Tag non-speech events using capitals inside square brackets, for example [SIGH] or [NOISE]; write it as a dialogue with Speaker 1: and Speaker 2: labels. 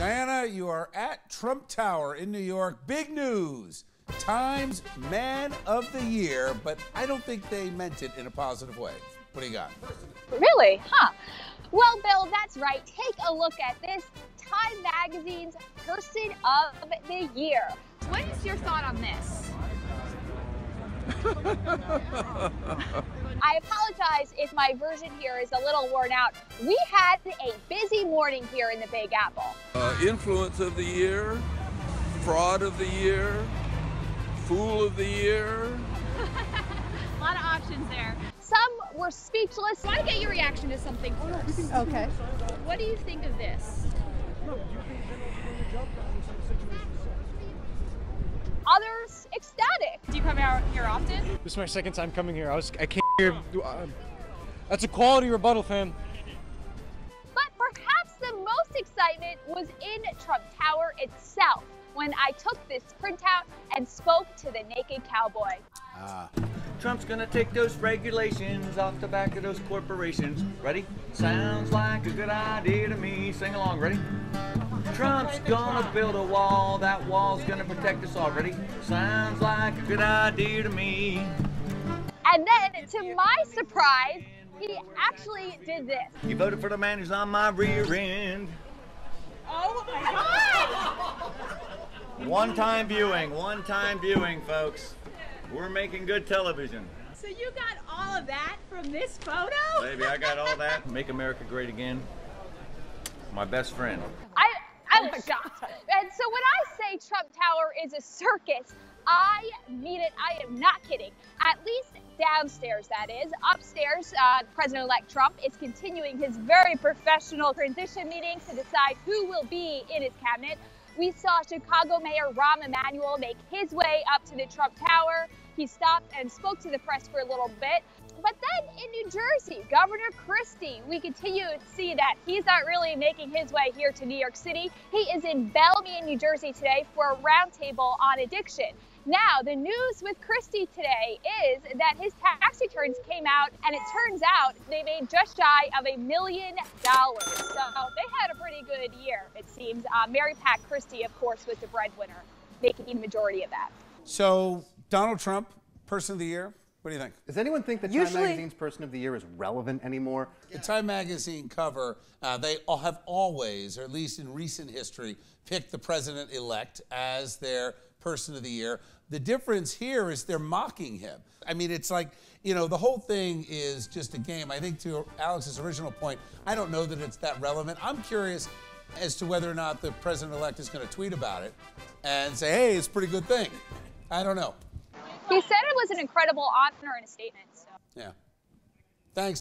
Speaker 1: Diana, you are at Trump Tower in New York. Big news. Times Man of the Year, but I don't think they meant it in a positive way. What do you got?
Speaker 2: Really? Huh. Well, Bill, that's right. Take a look at this Time Magazine's Person of the Year. What is your thought on this? [LAUGHS] I apologize if my version here is a little worn out. We had a busy morning here in the Big Apple.
Speaker 3: Uh, influence of the year, fraud of the year, fool of the year.
Speaker 4: a [LAUGHS] lot of options there.
Speaker 2: Some were speechless.
Speaker 4: I want to get your reaction to something first.
Speaker 5: Okay.
Speaker 4: What do you think of this?
Speaker 2: Others ecstatic.
Speaker 4: Do you come out here often?
Speaker 6: This is my second time coming here. I was I came here. That's a quality rebuttal, fam.
Speaker 2: But perhaps the most excitement was in Trump Tower itself when I took this printout and spoke to the naked cowboy.
Speaker 1: Ah.
Speaker 7: Trump's gonna take those regulations off the back of those corporations. Ready? Sounds like a good idea to me. Sing along, ready? Trump's gonna build a wall, that wall's gonna protect us all. Ready? Sounds like a good idea to me.
Speaker 2: And then, to my surprise, he actually did this.
Speaker 7: You voted for the man who's on my rear end.
Speaker 4: Oh my God!
Speaker 7: One time viewing, one time viewing, folks. We're making good television.
Speaker 4: So you got all of that from this photo?
Speaker 7: Baby, I got all that. Make America great again. My best friend.
Speaker 2: I, I oh was shocked. And so when I say Trump Tower is a circus, I mean it. I am not kidding. At least downstairs, that is. Upstairs, uh, President-elect Trump is continuing his very professional transition meetings to decide who will be in his cabinet. We saw Chicago Mayor Rahm Emanuel make his way up to the Trump Tower. He stopped and spoke to the press for a little bit. But then in New Jersey, Governor Christie, we continue to see that he's not really making his way here to New York City. He is in Bellevue, New Jersey today for a roundtable on addiction. Now, the news with Christie today is that his tax returns came out, and it turns out they made just shy of a million dollars. So they had a pretty good year, it seems. Uh, Mary Pat Christie, of course, was the breadwinner, making the majority of that.
Speaker 1: So, Donald Trump, Person of the Year. What do you think?
Speaker 8: Does anyone think that
Speaker 5: Usually-
Speaker 8: Time Magazine's Person of the Year is relevant anymore?
Speaker 1: The Time Magazine cover, uh, they all have always, or at least in recent history, picked the president elect as their person of the year. The difference here is they're mocking him. I mean, it's like, you know, the whole thing is just a game. I think to Alex's original point, I don't know that it's that relevant. I'm curious as to whether or not the president elect is going to tweet about it and say, hey, it's a pretty good thing. I don't know.
Speaker 2: He said it was an incredible honor and a statement. So.
Speaker 1: Yeah. Thanks.